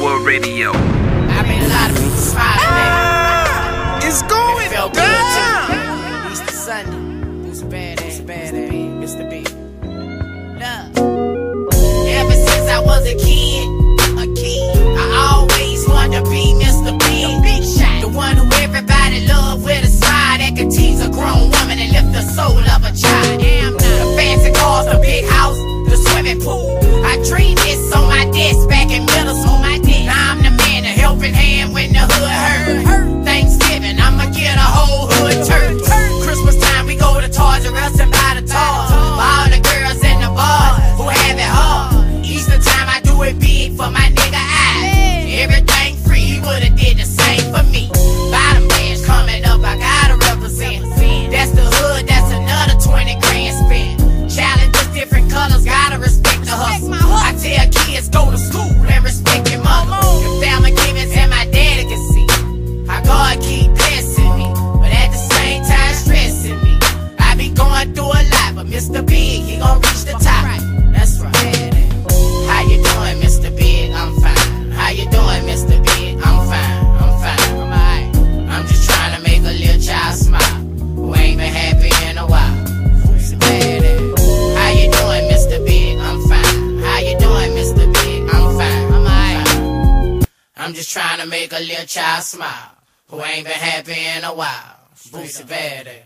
World Radio. I've been lot of people smiling ah, It's going it down. down. Easter Sunday. It's bad ass, bad ass. Mr. B. Mr. B. Nah. Ever since I was a kid. I'm just trying to make a little child smile who ain't been happy in a while. Boosie Badass.